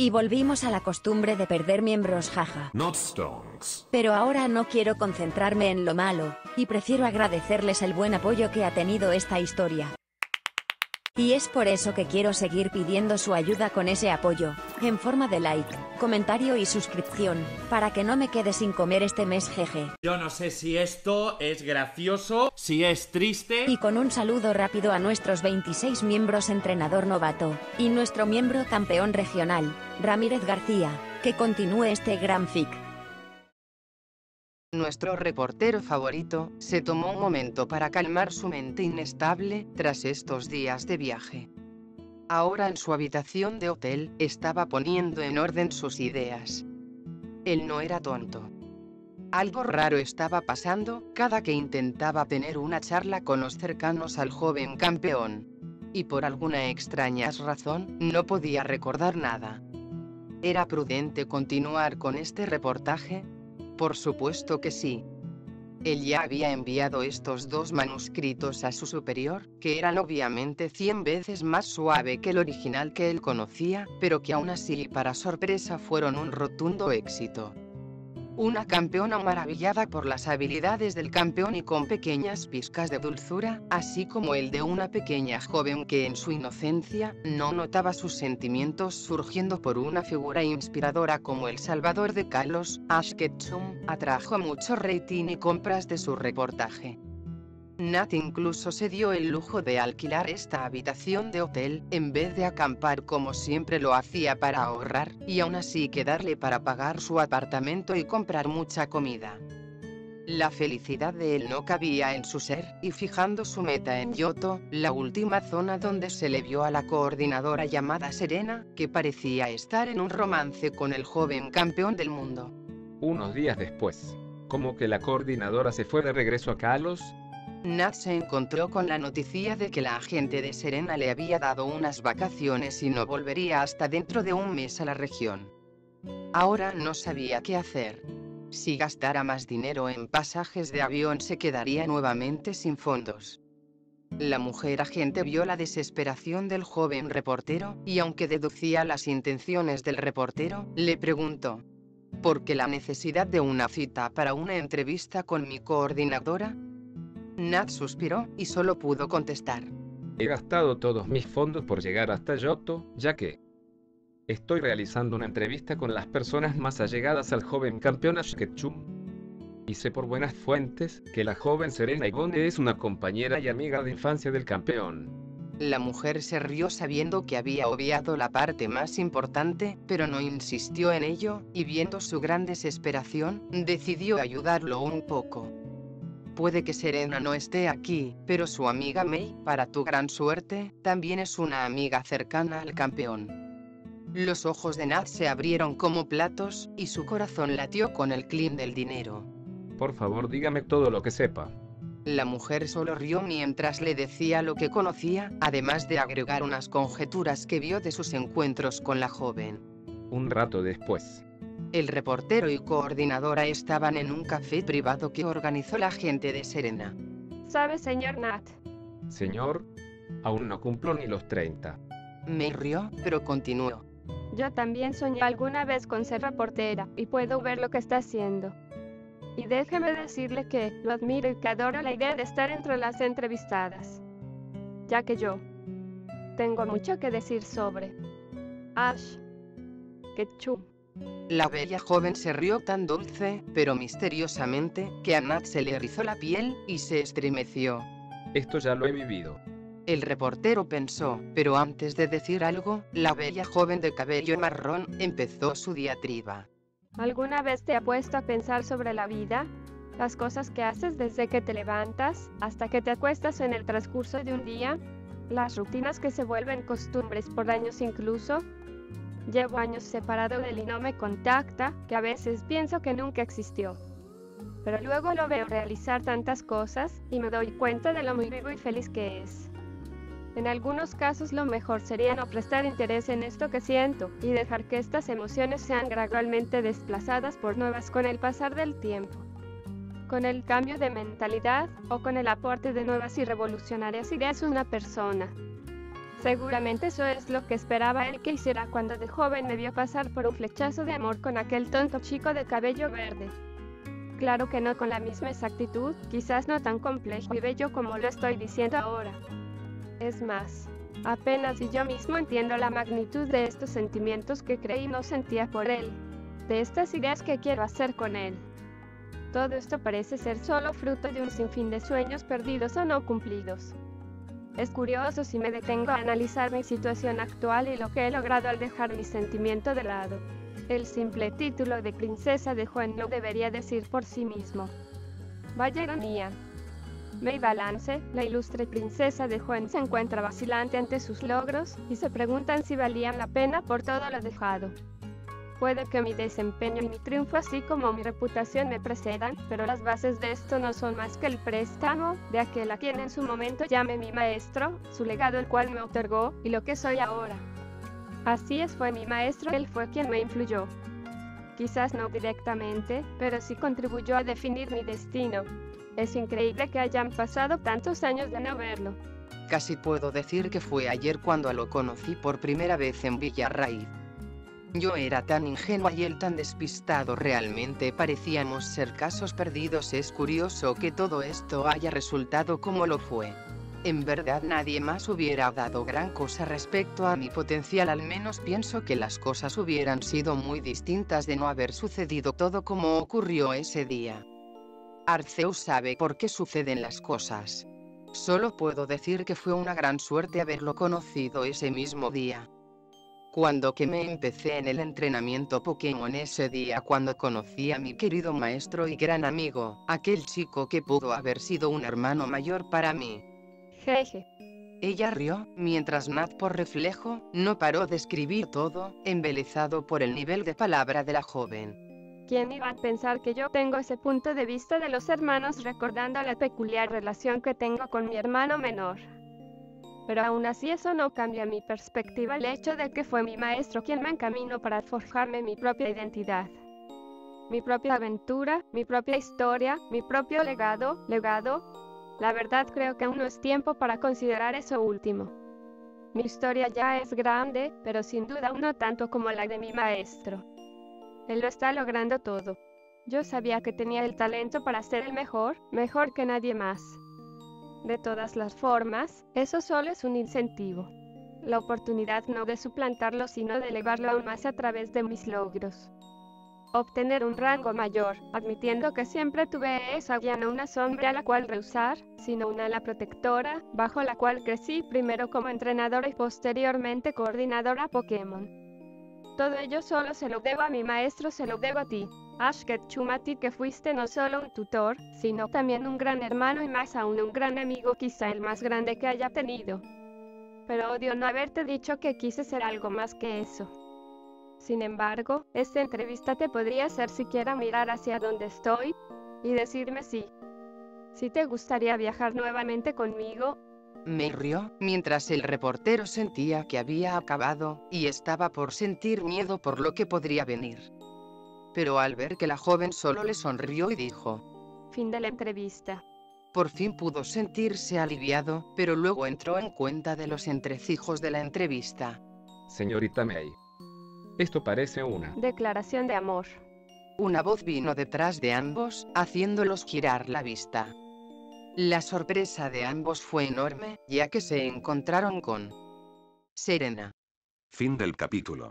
Y volvimos a la costumbre de perder miembros, jaja. Not stonks. Pero ahora no quiero concentrarme en lo malo, y prefiero agradecerles el buen apoyo que ha tenido esta historia. Y es por eso que quiero seguir pidiendo su ayuda con ese apoyo, en forma de like, comentario y suscripción, para que no me quede sin comer este mes jeje. Yo no sé si esto es gracioso, si es triste. Y con un saludo rápido a nuestros 26 miembros entrenador novato, y nuestro miembro campeón regional, Ramírez García, que continúe este gran fic. Nuestro reportero favorito, se tomó un momento para calmar su mente inestable, tras estos días de viaje. Ahora en su habitación de hotel, estaba poniendo en orden sus ideas. Él no era tonto. Algo raro estaba pasando, cada que intentaba tener una charla con los cercanos al joven campeón. Y por alguna extraña razón, no podía recordar nada. ¿Era prudente continuar con este reportaje? Por supuesto que sí. Él ya había enviado estos dos manuscritos a su superior, que eran obviamente 100 veces más suave que el original que él conocía, pero que aún así para sorpresa fueron un rotundo éxito. Una campeona maravillada por las habilidades del campeón y con pequeñas pizcas de dulzura, así como el de una pequeña joven que en su inocencia, no notaba sus sentimientos surgiendo por una figura inspiradora como el Salvador de Carlos, Ash Ketchum, atrajo mucho rating y compras de su reportaje. Nat incluso se dio el lujo de alquilar esta habitación de hotel, en vez de acampar como siempre lo hacía para ahorrar, y aún así quedarle para pagar su apartamento y comprar mucha comida. La felicidad de él no cabía en su ser, y fijando su meta en Yoto, la última zona donde se le vio a la coordinadora llamada Serena, que parecía estar en un romance con el joven campeón del mundo. Unos días después, como que la coordinadora se fue de regreso a Kalos, Nat se encontró con la noticia de que la agente de Serena le había dado unas vacaciones y no volvería hasta dentro de un mes a la región. Ahora no sabía qué hacer. Si gastara más dinero en pasajes de avión se quedaría nuevamente sin fondos. La mujer agente vio la desesperación del joven reportero, y aunque deducía las intenciones del reportero, le preguntó, ¿por qué la necesidad de una cita para una entrevista con mi coordinadora? Nat suspiró, y solo pudo contestar. He gastado todos mis fondos por llegar hasta Yoto, ya que estoy realizando una entrevista con las personas más allegadas al joven campeón Ashketchum. Y sé por buenas fuentes que la joven Serena Igonde es una compañera y amiga de infancia del campeón. La mujer se rió sabiendo que había obviado la parte más importante, pero no insistió en ello, y viendo su gran desesperación, decidió ayudarlo un poco. Puede que Serena no esté aquí, pero su amiga May, para tu gran suerte, también es una amiga cercana al campeón. Los ojos de Nat se abrieron como platos, y su corazón latió con el clean del dinero. Por favor dígame todo lo que sepa. La mujer solo rió mientras le decía lo que conocía, además de agregar unas conjeturas que vio de sus encuentros con la joven. Un rato después. El reportero y coordinadora estaban en un café privado que organizó la gente de Serena. ¿Sabe, señor Nat? Señor, aún no cumplo ni los 30. Me rió, pero continuó. Yo también soñé alguna vez con ser reportera, y puedo ver lo que está haciendo. Y déjeme decirle que lo admiro y que adoro la idea de estar entre las entrevistadas. Ya que yo tengo mucho que decir sobre Ash Ketchum. La bella joven se rió tan dulce, pero misteriosamente, que a Nat se le erizó la piel, y se estremeció. Esto ya lo he vivido. El reportero pensó, pero antes de decir algo, la bella joven de cabello marrón empezó su diatriba. ¿Alguna vez te ha puesto a pensar sobre la vida? Las cosas que haces desde que te levantas hasta que te acuestas en el transcurso de un día, las rutinas que se vuelven costumbres por años incluso, Llevo años separado de él y no me contacta, que a veces pienso que nunca existió. Pero luego lo veo realizar tantas cosas y me doy cuenta de lo muy vivo y feliz que es. En algunos casos lo mejor sería no prestar interés en esto que siento y dejar que estas emociones sean gradualmente desplazadas por nuevas con el pasar del tiempo. Con el cambio de mentalidad o con el aporte de nuevas y revolucionarias ideas una persona Seguramente eso es lo que esperaba él que hiciera cuando de joven me vio pasar por un flechazo de amor con aquel tonto chico de cabello verde. Claro que no con la misma exactitud, quizás no tan complejo y bello como lo estoy diciendo ahora. Es más, apenas y yo mismo entiendo la magnitud de estos sentimientos que creí no sentía por él, de estas ideas que quiero hacer con él. Todo esto parece ser solo fruto de un sinfín de sueños perdidos o no cumplidos. Es curioso si me detengo a analizar mi situación actual y lo que he logrado al dejar mi sentimiento de lado. El simple título de princesa de Juan lo debería decir por sí mismo. Vaya ironía. May Balance, la ilustre princesa de Juan, se encuentra vacilante ante sus logros, y se preguntan si valían la pena por todo lo dejado. Puede que mi desempeño y mi triunfo así como mi reputación me precedan, pero las bases de esto no son más que el préstamo de aquel a quien en su momento llamé mi maestro, su legado el cual me otorgó, y lo que soy ahora. Así es, fue mi maestro, él fue quien me influyó. Quizás no directamente, pero sí contribuyó a definir mi destino. Es increíble que hayan pasado tantos años de no verlo. Casi puedo decir que fue ayer cuando lo conocí por primera vez en Villarraíz. Yo era tan ingenua y él tan despistado realmente parecíamos ser casos perdidos es curioso que todo esto haya resultado como lo fue. En verdad nadie más hubiera dado gran cosa respecto a mi potencial al menos pienso que las cosas hubieran sido muy distintas de no haber sucedido todo como ocurrió ese día. Arceus sabe por qué suceden las cosas. Solo puedo decir que fue una gran suerte haberlo conocido ese mismo día. Cuando que me empecé en el entrenamiento Pokémon ese día cuando conocí a mi querido maestro y gran amigo, aquel chico que pudo haber sido un hermano mayor para mí. Jeje. Ella rió, mientras Nat por reflejo, no paró de escribir todo, embelezado por el nivel de palabra de la joven. ¿Quién iba a pensar que yo tengo ese punto de vista de los hermanos recordando la peculiar relación que tengo con mi hermano menor? Pero aún así eso no cambia mi perspectiva el hecho de que fue mi maestro quien me encaminó para forjarme mi propia identidad. Mi propia aventura, mi propia historia, mi propio legado, legado. La verdad creo que aún no es tiempo para considerar eso último. Mi historia ya es grande, pero sin duda no tanto como la de mi maestro. Él lo está logrando todo. Yo sabía que tenía el talento para ser el mejor, mejor que nadie más. De todas las formas, eso solo es un incentivo. La oportunidad no de suplantarlo sino de elevarlo aún más a través de mis logros. Obtener un rango mayor, admitiendo que siempre tuve esa guía no una sombra a la cual rehusar, sino una ala protectora, bajo la cual crecí primero como entrenadora y posteriormente coordinadora Pokémon. Todo ello solo se lo debo a mi maestro, se lo debo a ti. Ash Ketchum que fuiste no solo un tutor, sino también un gran hermano y más aún un gran amigo quizá el más grande que haya tenido. Pero odio no haberte dicho que quise ser algo más que eso. Sin embargo, esta entrevista te podría hacer siquiera mirar hacia donde estoy y decirme si. Si te gustaría viajar nuevamente conmigo. Me rió, mientras el reportero sentía que había acabado, y estaba por sentir miedo por lo que podría venir pero al ver que la joven solo le sonrió y dijo, Fin de la entrevista. Por fin pudo sentirse aliviado, pero luego entró en cuenta de los entrecijos de la entrevista. Señorita May. Esto parece una declaración de amor. Una voz vino detrás de ambos, haciéndolos girar la vista. La sorpresa de ambos fue enorme, ya que se encontraron con Serena. Fin del capítulo.